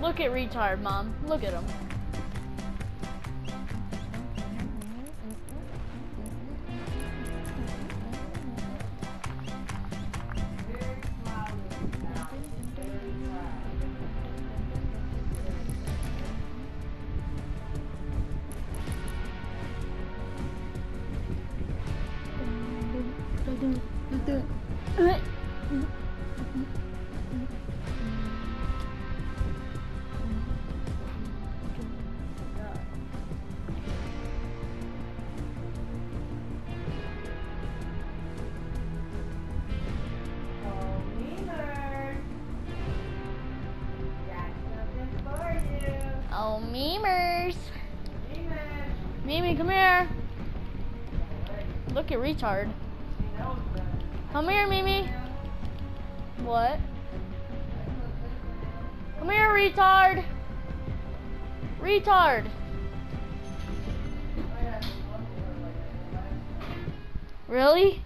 Look at retard mom. Look at him. here. Look at retard. Come here, Mimi. What? Come here, retard. Retard. Really?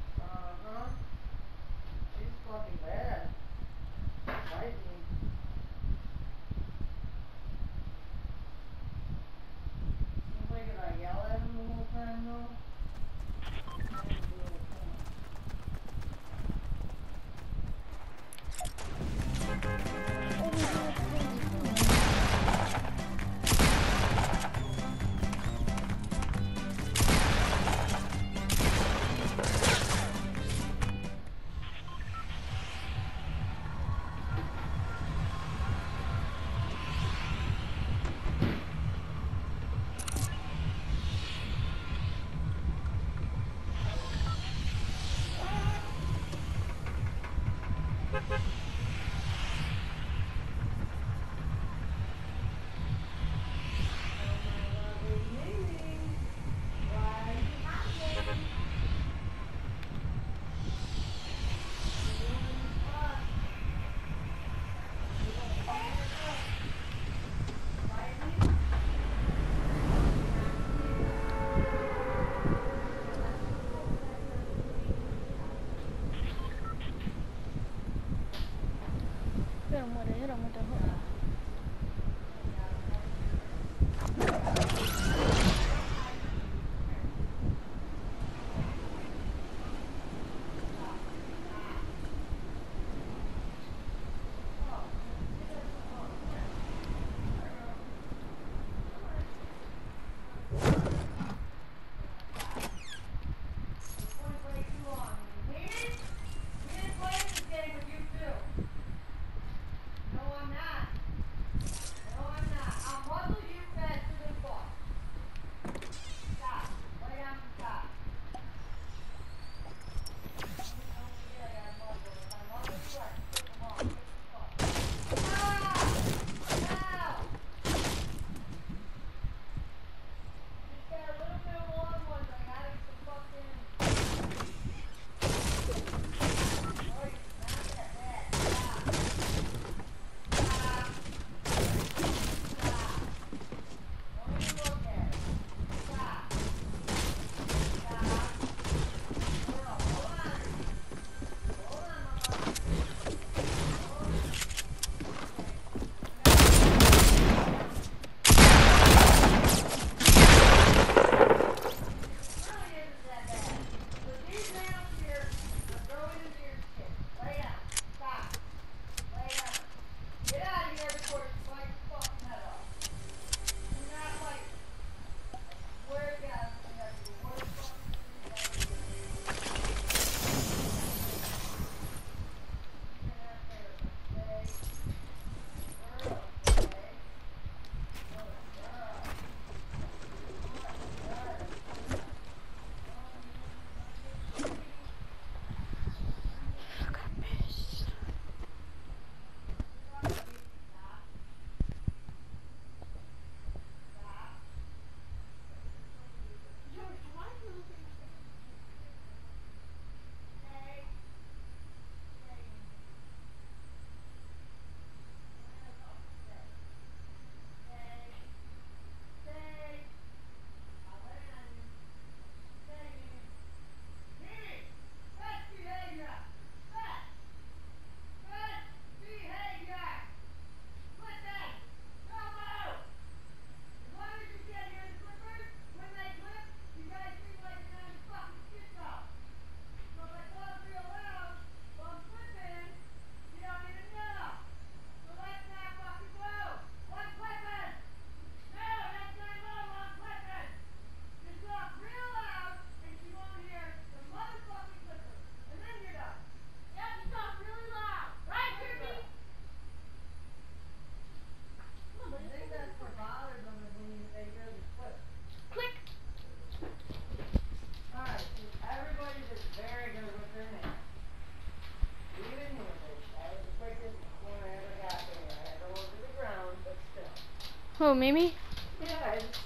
Who, Mimi? Yeah, it's,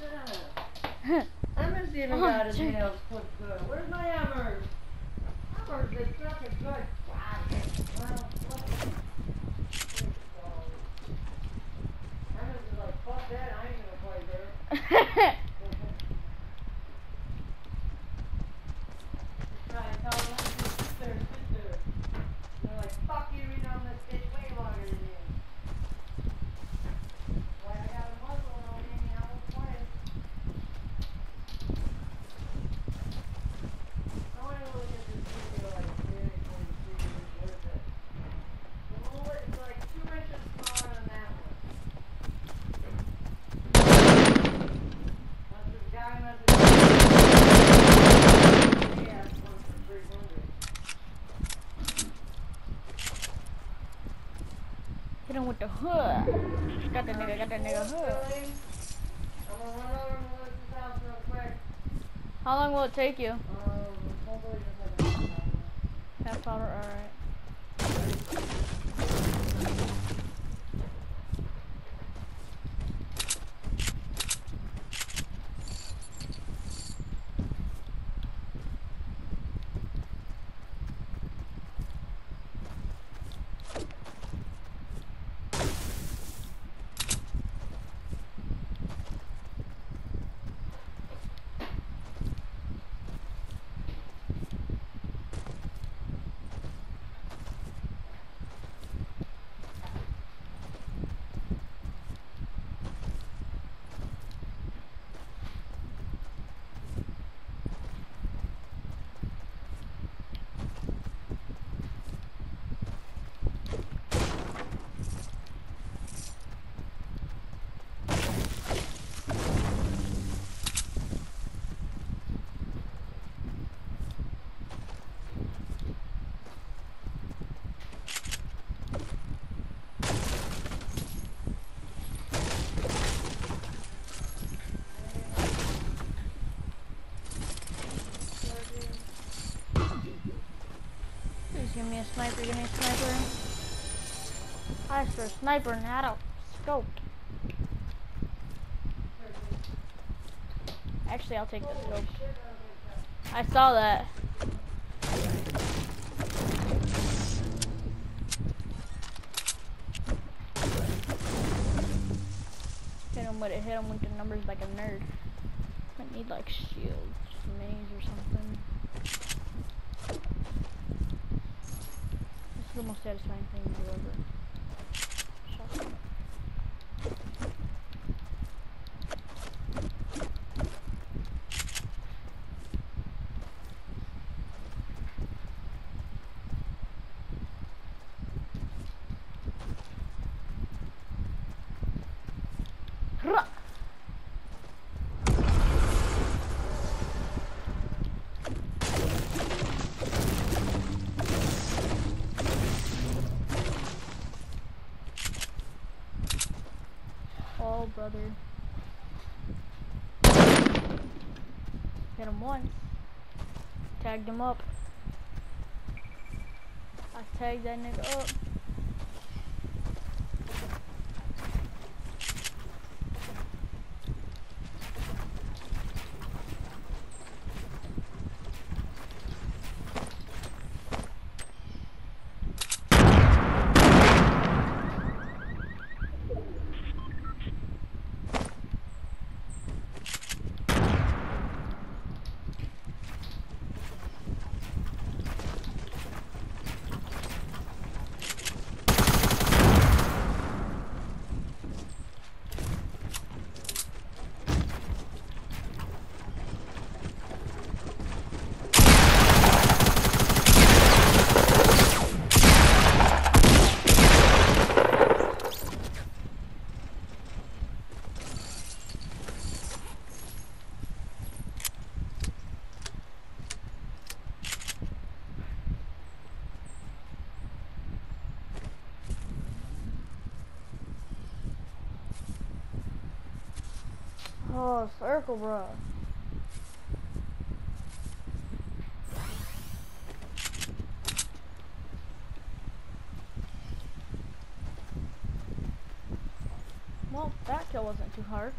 uh, Emma's even Oh, got his nails put good. Where's my Emmers? Emmers, they such a good project. Well, what? Here we go. Emmers is like, fuck that, I ain't gonna play there. Try and tell them, sister, sister. They're like, fuck you, you know this bitch way longer than you. Why I got a muzzle on me, I won't play. I wanna look at this video like seriously, see if it's worth it. The bullet is like two inches smaller than that one. That's this guy messaged me. He asked one for three hundred. Hit him with the hood. Got the nigga, got the nigga hood. How long will it take you? Half hour, alright. Please give me a sniper, sniper. I for a sniper, not a scope. Actually, I'll take the scope. I saw that. Hit him with it, hit him with the numbers like a nerd. Might need like shields, minis or something. This is the most satisfying thing ever shot. Hurrah! Oh, brother. Hit him once. Tagged him up. I tagged that nigga up. Oh, circle, bro. Well, that kill wasn't too hard.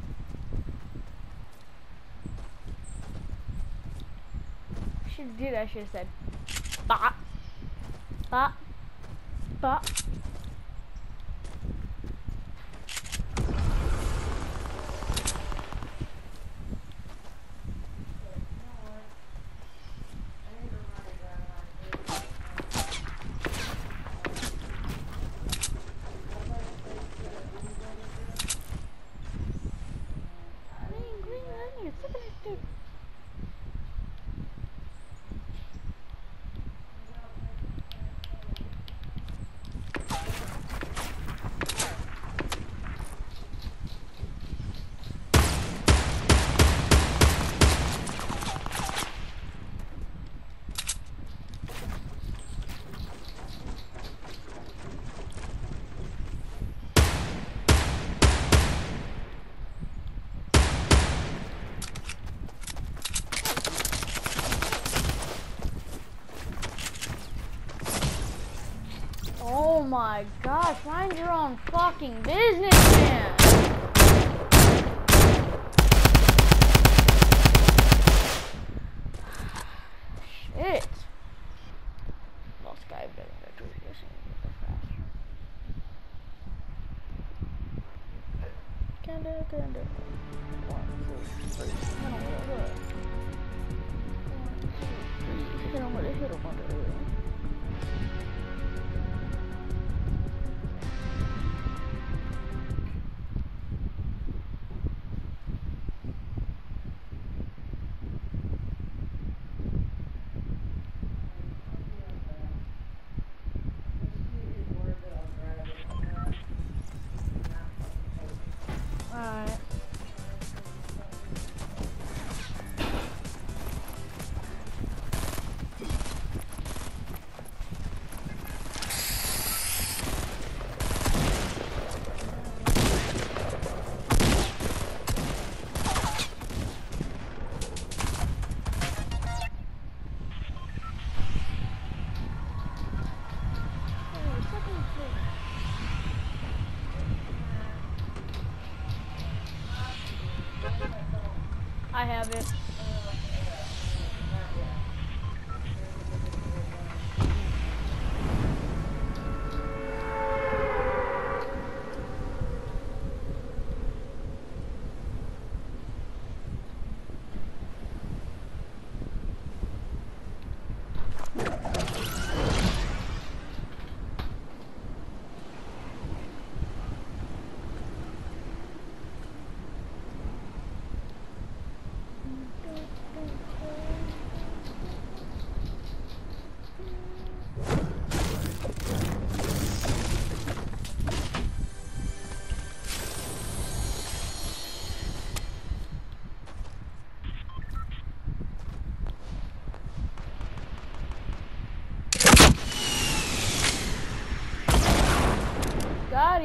Should did. I should have said, bop, bop, bop. My gosh, mind your own fucking business, man.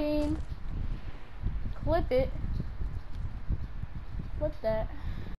Got